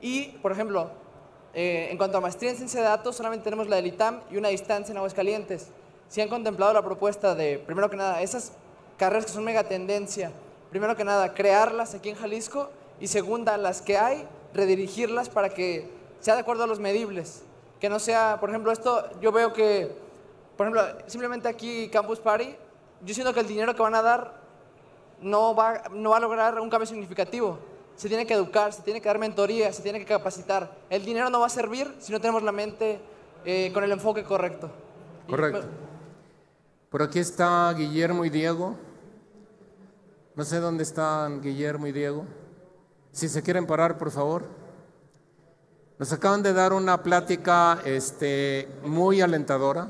y, por ejemplo, eh, en cuanto a maestría en ciencia de datos, solamente tenemos la del ITAM y una distancia en Aguascalientes. Si han contemplado la propuesta de, primero que nada, esas carreras que son mega tendencia, primero que nada, crearlas aquí en Jalisco y segunda, las que hay, redirigirlas para que sea de acuerdo a los medibles. Que no sea, por ejemplo, esto, yo veo que, por ejemplo, simplemente aquí Campus Party yo siento que el dinero que van a dar no va, no va a lograr un cambio significativo. Se tiene que educar, se tiene que dar mentoría, se tiene que capacitar. El dinero no va a servir si no tenemos la mente eh, con el enfoque correcto. Correcto. Por aquí está Guillermo y Diego. No sé dónde están Guillermo y Diego. Si se quieren parar, por favor. Nos acaban de dar una plática este, muy alentadora.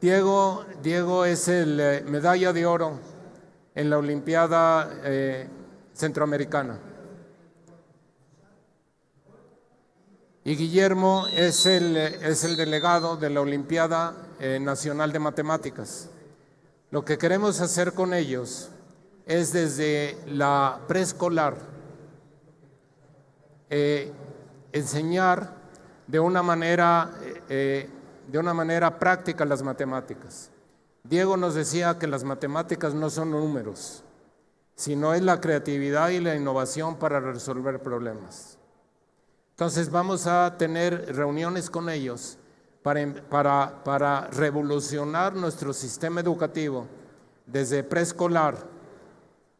Diego, Diego es el eh, medalla de oro en la Olimpiada eh, Centroamericana. Y Guillermo es el, es el delegado de la Olimpiada eh, Nacional de Matemáticas. Lo que queremos hacer con ellos es desde la preescolar eh, enseñar de una manera eh, eh, de una manera práctica las matemáticas. Diego nos decía que las matemáticas no son números, sino es la creatividad y la innovación para resolver problemas. Entonces vamos a tener reuniones con ellos para, em- para, para revolucionar nuestro sistema educativo desde preescolar,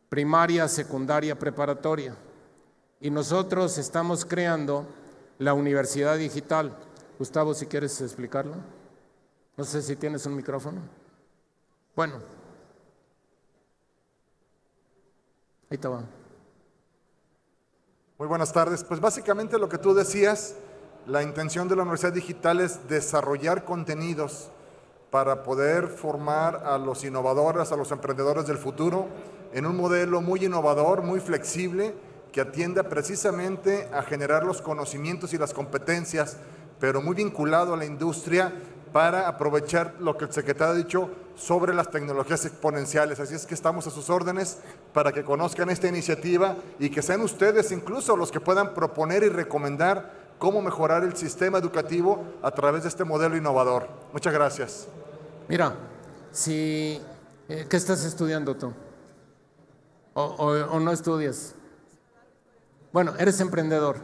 primaria, secundaria, preparatoria. Y nosotros estamos creando la universidad digital. Gustavo, si quieres explicarlo. No sé si tienes un micrófono. Bueno. Ahí te va. Muy buenas tardes. Pues básicamente lo que tú decías, la intención de la Universidad Digital es desarrollar contenidos para poder formar a los innovadores, a los emprendedores del futuro en un modelo muy innovador, muy flexible, que atienda precisamente a generar los conocimientos y las competencias, pero muy vinculado a la industria para aprovechar lo que el secretario ha dicho sobre las tecnologías exponenciales. Así es que estamos a sus órdenes para que conozcan esta iniciativa y que sean ustedes incluso los que puedan proponer y recomendar cómo mejorar el sistema educativo a través de este modelo innovador. Muchas gracias. Mira, si, eh, ¿qué estás estudiando tú? ¿O, no estudias? Bueno, eres emprendedor.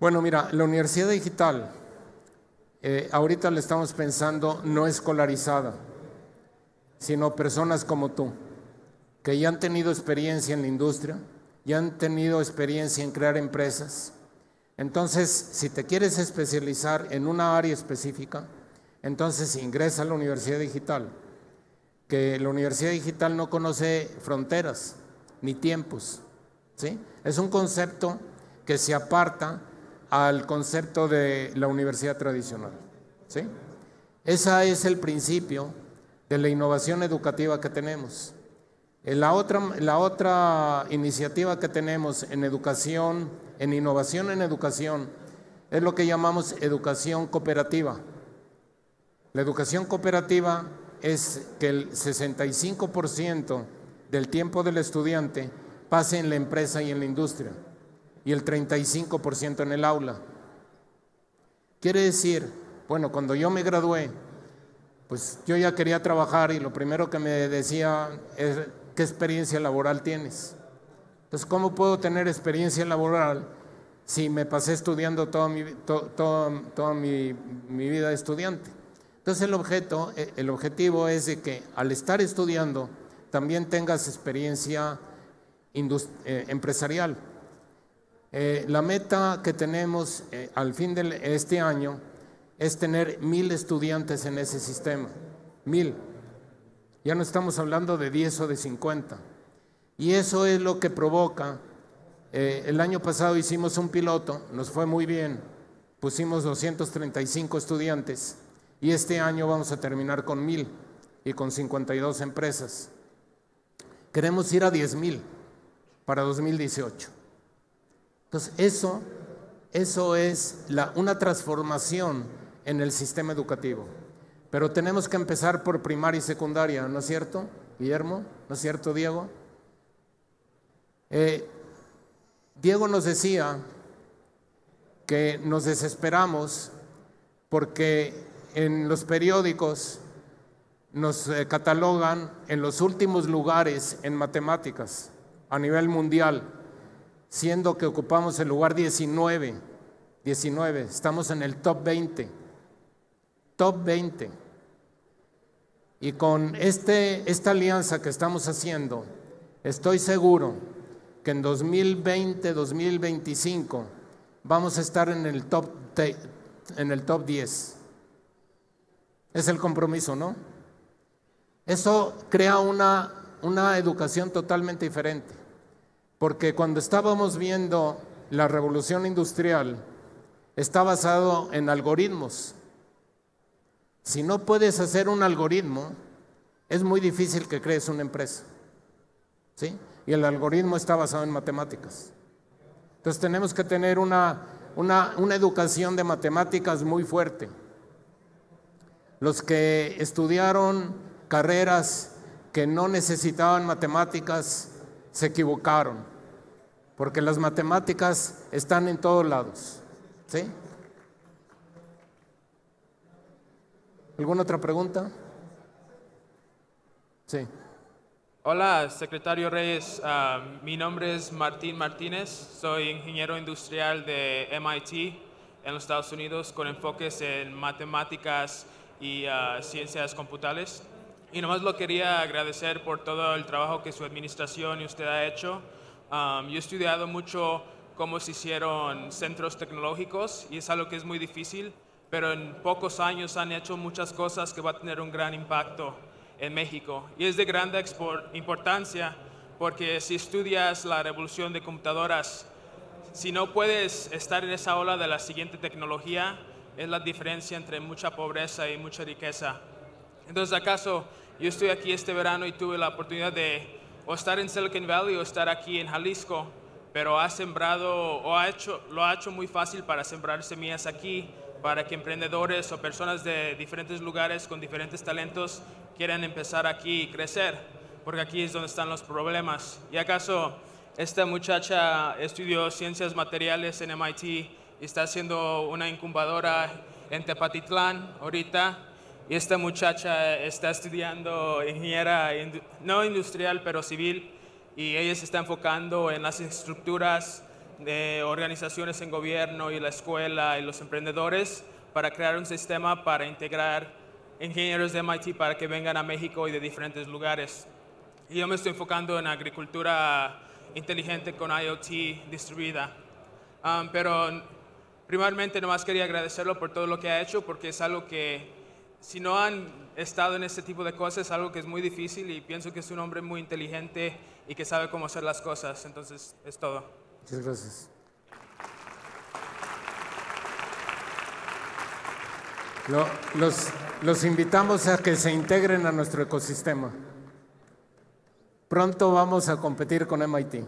Bueno, mira, la Universidad Digital, eh, ahorita le estamos pensando no escolarizada, sino personas como tú, que ya han tenido experiencia en la industria, ya han tenido experiencia en crear empresas. Entonces, si te quieres especializar en una área específica, entonces ingresa a la Universidad Digital, que la Universidad Digital no conoce fronteras ni tiempos. ¿sí? Es un concepto que se aparta al concepto de la universidad tradicional. ¿sí? Ese es el principio de la innovación educativa que tenemos. La otra, la otra iniciativa que tenemos en educación, en innovación en educación, es lo que llamamos educación cooperativa. La educación cooperativa es que el 65% del tiempo del estudiante pase en la empresa y en la industria y el 35% en el aula. Quiere decir, bueno, cuando yo me gradué, pues yo ya quería trabajar y lo primero que me decía es, ¿qué experiencia laboral tienes? Entonces, ¿cómo puedo tener experiencia laboral si me pasé estudiando toda mi, to- toda- mi vida de estudiante? Entonces, el, objeto, eh, el objetivo es de que al estar estudiando también tengas experiencia eh, empresarial. Eh, la meta que tenemos al fin de este año es tener mil estudiantes en ese sistema. Mil. Ya no estamos hablando de 10 o de 50. Y eso es lo que provoca. el año pasado hicimos un piloto, nos fue muy bien. Pusimos 235 estudiantes y este año vamos a terminar con mil y con 52 empresas. Queremos ir a 10 mil para 2018. Entonces, eso, eso es una transformación en el sistema educativo. Pero tenemos que empezar por primaria y secundaria, ¿no es cierto, Guillermo? ¿No es cierto, Diego? Eh, Diego nos decía que nos desesperamos porque en los periódicos nos eh, catalogan en los últimos lugares en matemáticas a nivel mundial, siendo que ocupamos el lugar 19 19, estamos en el top 20. Top 20. Y con este, esta alianza que estamos haciendo, estoy seguro que en 2020, 2025 vamos a estar en el top, en el top 10. Es el compromiso, ¿no? Eso crea una, una educación totalmente diferente, porque cuando estábamos viendo la revolución industrial, está basado en algoritmos. Si no puedes hacer un algoritmo, es muy difícil que crees una empresa. ¿Sí? Y el algoritmo está basado en matemáticas. Entonces tenemos que tener una, una, una educación de matemáticas muy fuerte. Los que estudiaron carreras que no necesitaban matemáticas se equivocaron, porque las matemáticas están en todos lados. ¿Sí? ¿Alguna otra pregunta? Sí. Hola, secretario Reyes. Ah, mi nombre es Martín Martínez. Soy ingeniero industrial de MIT en los Estados Unidos con enfoques en matemáticas y uh, ciencias computables. Y nomás lo quería agradecer por todo el trabajo que su administración y usted ha hecho. Um, yo he estudiado mucho cómo se hicieron centros tecnológicos y es algo que es muy difícil, pero en pocos años han hecho muchas cosas que va a tener un gran impacto en México. Y es de grande importancia porque si estudias la revolución de computadoras, si no puedes estar en esa ola de la siguiente tecnología, es la diferencia entre mucha pobreza y mucha riqueza. Entonces, ¿acaso yo estoy aquí este verano y tuve la oportunidad de o estar en Silicon Valley o estar aquí en Jalisco, pero ha sembrado o ha hecho, lo ha hecho muy fácil para sembrar semillas aquí, para que emprendedores o personas de diferentes lugares con diferentes talentos quieran empezar aquí y crecer, porque aquí es donde están los problemas. ¿Y acaso esta muchacha estudió ciencias materiales en MIT está haciendo una incubadora en Tepatitlán ahorita. Y esta muchacha está estudiando ingeniera, no industrial, pero civil, y ella se está enfocando en las estructuras de organizaciones en gobierno y la escuela y los emprendedores para crear un sistema para integrar ingenieros de MIT para que vengan a México y de diferentes lugares. Y yo me estoy enfocando en agricultura inteligente con IoT distribuida. Um, pero primeramente nomás quería agradecerlo por todo lo que ha hecho, porque es algo que si no han estado en este tipo de cosas, es algo que es muy difícil y pienso que es un hombre muy inteligente y que sabe cómo hacer las cosas. Entonces, es todo. Muchas gracias. los, los invitamos a que se integren a nuestro ecosistema. Pronto vamos a competir con MIT.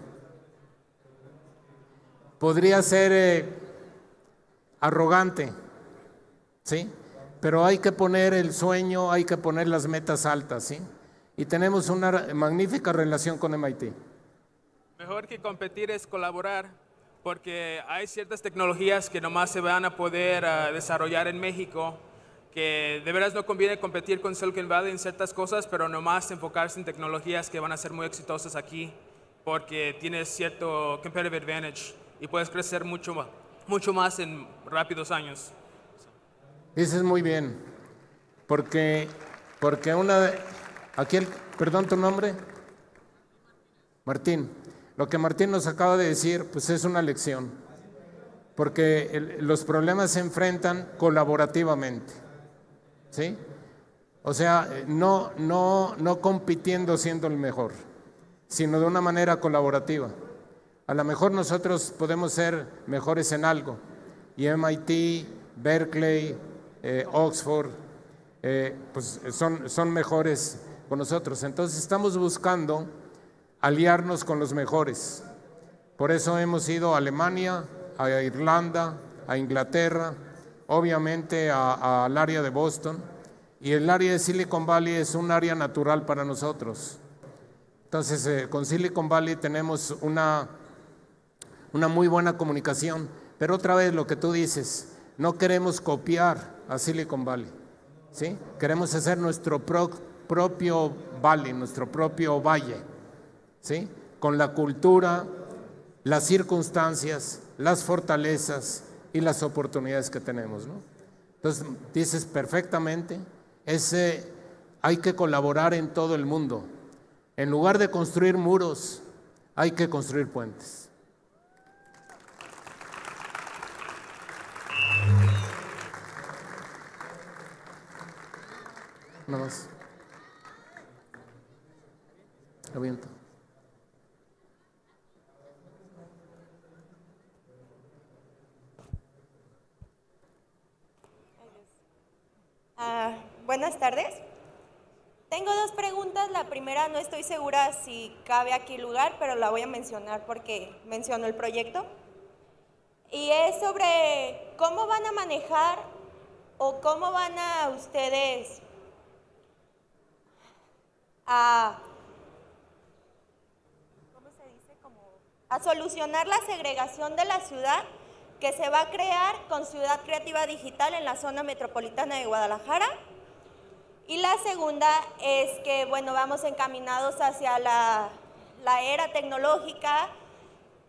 Podría ser eh, arrogante, ¿sí? Pero hay que poner el sueño, hay que poner las metas altas, ¿sí? Y tenemos una magnífica relación con MIT. Mejor que competir es colaborar, porque hay ciertas tecnologías que nomás se van a poder uh, desarrollar en México, que de veras no conviene competir con Silicon Valley en ciertas cosas, pero nomás enfocarse en tecnologías que van a ser muy exitosas aquí, porque tienes cierto competitive advantage y puedes crecer mucho más mucho más en rápidos años. Dices muy bien, porque, porque una... Aquí, el, perdón tu nombre. Martín. Lo que Martín nos acaba de decir, pues es una lección, porque los problemas se enfrentan colaborativamente, ¿sí? O sea, no, no, no compitiendo siendo el mejor, sino de una manera colaborativa. A lo mejor nosotros podemos ser mejores en algo y MIT, Berkeley, eh, Oxford, eh, pues son, son mejores con nosotros. Entonces estamos buscando aliarnos con los mejores. Por eso hemos ido a Alemania, a Irlanda, a Inglaterra, obviamente al área de Boston. Y el área de Silicon Valley es un área natural para nosotros. Entonces, eh, con Silicon Valley tenemos una una muy buena comunicación. Pero otra vez lo que tú dices, no queremos copiar a Silicon Valley, ¿sí? Queremos hacer nuestro propio valle, nuestro propio valle, ¿sí? Con la cultura, las circunstancias, las fortalezas, y las oportunidades que tenemos. ¿no? Entonces, dices perfectamente, ese, hay que colaborar en todo el mundo. En lugar de construir muros, hay que construir puentes. Nada más. Ah, buenas tardes. Tengo dos preguntas. La primera no estoy segura si cabe aquí lugar, pero la voy a mencionar porque menciono el proyecto. Y es sobre cómo van a manejar o cómo van a ustedes a, solucionar la segregación de la ciudad que se va a crear con Ciudad Creativa Digital en la zona metropolitana de Guadalajara. Y la segunda es que, bueno, vamos encaminados hacia la, la era tecnológica.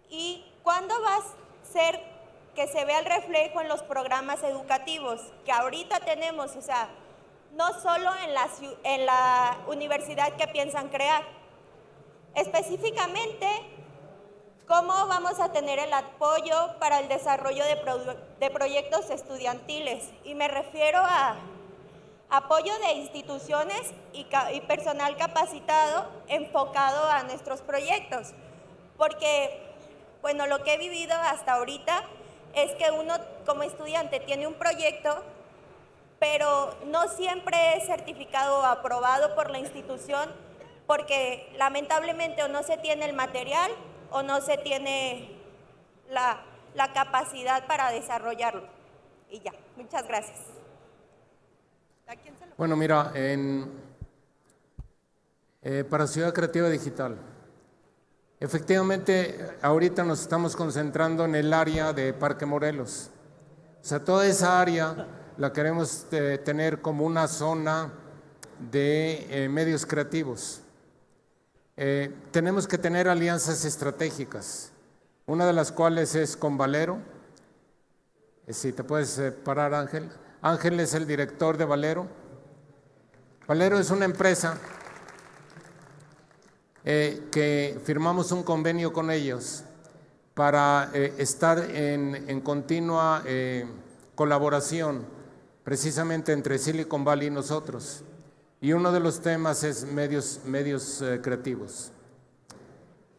Y cuándo va a ser que se vea el reflejo en los programas educativos que ahorita tenemos, o sea, no solo en la, en la universidad que piensan crear. Específicamente, ¿Cómo vamos a tener el apoyo para el desarrollo de, proyectos estudiantiles? Y me refiero a apoyo de instituciones y, y, personal capacitado enfocado a nuestros proyectos. Porque, bueno, lo que he vivido hasta ahorita es que uno como estudiante tiene un proyecto, pero no siempre es certificado o aprobado por la institución porque lamentablemente o no se tiene el material o no se tiene la, capacidad para desarrollarlo. Y ya, muchas gracias. Bueno, mira, en, eh, para Ciudad Creativa Digital, efectivamente, ahorita nos estamos concentrando en el área de Parque Morelos. O sea, toda esa área la queremos eh, tener como una zona de eh, medios creativos. Eh, tenemos que tener alianzas estratégicas, una de las cuales es con Valero. Eh, si te puedes parar, Ángel. Ángel es el director de Valero. Valero es una empresa que firmamos un convenio con ellos para estar en, en continua colaboración precisamente entre Silicon Valley y nosotros. Y uno de los temas es medios, medios eh, creativos.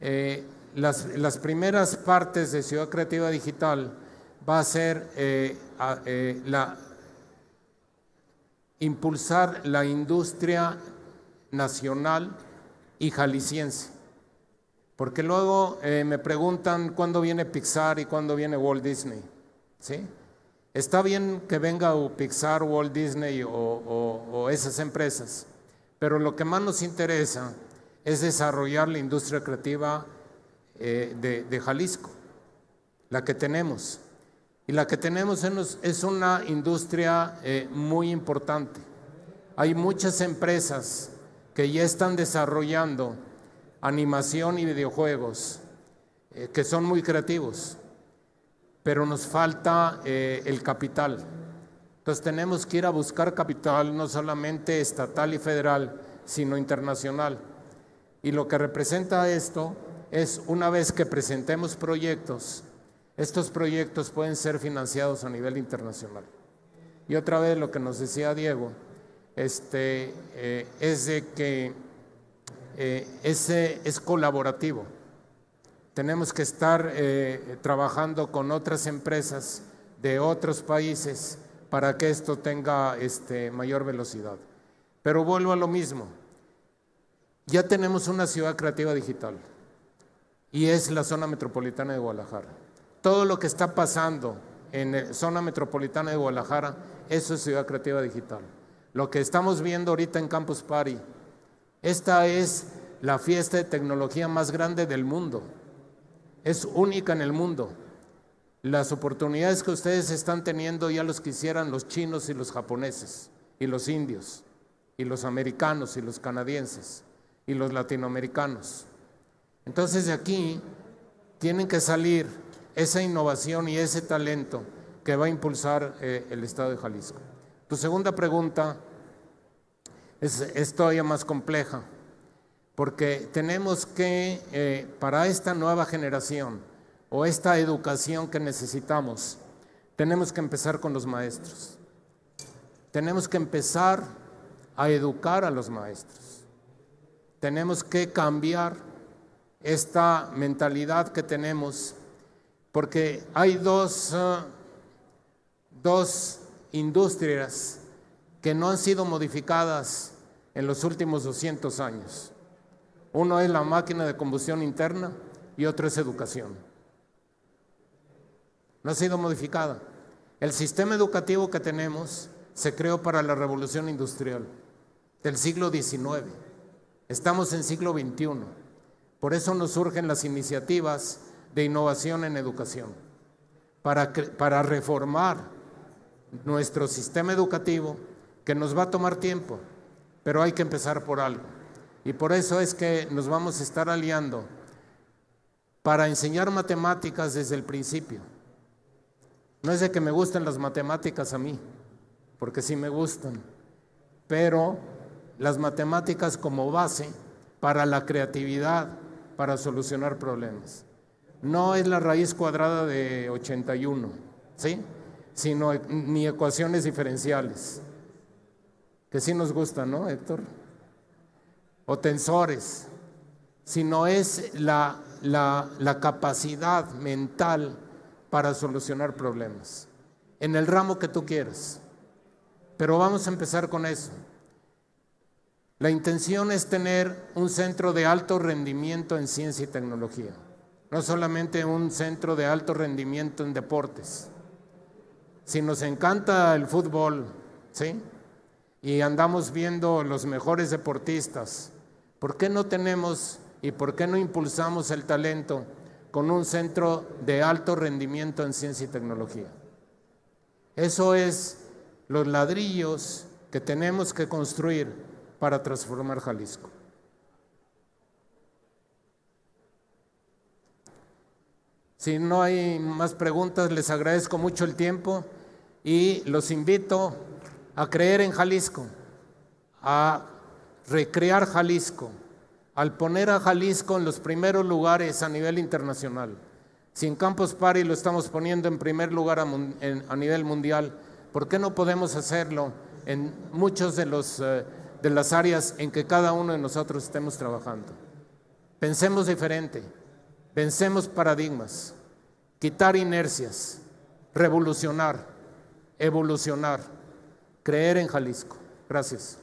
Eh, las, primeras partes de Ciudad Creativa Digital va a ser eh, impulsar la industria nacional y jalisciense. Porque luego me preguntan cuándo viene Pixar y cuándo viene Walt Disney. ¿Sí? Está bien que venga Pixar, Walt Disney o, esas empresas, pero lo que más nos interesa es desarrollar la industria creativa eh, de, Jalisco, la que tenemos. Y la que tenemos es una industria eh, muy importante. Hay muchas empresas que ya están desarrollando animación y videojuegos eh, que son muy creativos pero nos falta eh, el capital. Entonces tenemos que ir a buscar capital no solamente estatal y federal, sino internacional. Y lo que representa esto es una vez que presentemos proyectos, estos proyectos pueden ser financiados a nivel internacional. Y otra vez lo que nos decía Diego, este, eh, es de que eh, ese es colaborativo. Tenemos que estar eh, trabajando con otras empresas de otros países para que esto tenga este, mayor velocidad. Pero vuelvo a lo mismo. Ya tenemos una ciudad creativa digital y es la zona metropolitana de Guadalajara. Todo lo que está pasando en la zona metropolitana de Guadalajara, eso es ciudad creativa digital. Lo que estamos viendo ahorita en Campus Party, esta es la fiesta de tecnología más grande del mundo es única en el mundo. Las oportunidades que ustedes están teniendo ya los quisieran los chinos y los japoneses, y los indios, y los americanos, y los canadienses, y los latinoamericanos. Entonces de aquí tienen que salir esa innovación y ese talento que va a impulsar eh, el Estado de Jalisco. Tu segunda pregunta es, es todavía más compleja, porque tenemos que, eh, para esta nueva generación o esta educación que necesitamos, tenemos que empezar con los maestros. Tenemos que empezar a educar a los maestros. Tenemos que cambiar esta mentalidad que tenemos, porque hay dos, ah, dos industrias que no han sido modificadas en los últimos 200 años. Uno es la máquina de combustión interna y otro es educación. No ha sido modificada. El sistema educativo que tenemos se creó para la revolución industrial del siglo XIX. Estamos en siglo XXI. Por eso nos surgen las iniciativas de innovación en educación, para, para reformar nuestro sistema educativo, que nos va a tomar tiempo, pero hay que empezar por algo. Y por eso es que nos vamos a estar aliando para enseñar matemáticas desde el principio. No es de que me gusten las matemáticas a mí, porque sí me gustan, pero las matemáticas como base para la creatividad, para solucionar problemas. No es la raíz cuadrada de 81, ¿sí? Sino ni ecuaciones diferenciales, que sí nos gustan, ¿no, Héctor? O tensores, sino es la, la, capacidad mental para solucionar problemas, en el ramo que tú quieras. Pero vamos a empezar con eso. La intención es tener un centro de alto rendimiento en ciencia y tecnología, no solamente un centro de alto rendimiento en deportes. Si nos encanta el fútbol, ¿sí? Y andamos viendo los mejores deportistas, ¿por qué no tenemos y por qué no impulsamos el talento con un centro de alto rendimiento en ciencia y tecnología? Eso es los ladrillos que tenemos que construir para transformar Jalisco. Si no hay más preguntas, les agradezco mucho el tiempo y los invito a creer en Jalisco, a recrear Jalisco, al poner a Jalisco en los primeros lugares a nivel internacional. Si en Campus Party lo estamos poniendo en primer lugar a, nivel mundial, ¿Por qué no podemos hacerlo en muchos de, los, eh, de las áreas en que cada uno de nosotros estemos trabajando? Pensemos diferente, pensemos paradigmas, quitar inercias, revolucionar, evolucionar, creer en Jalisco. Gracias.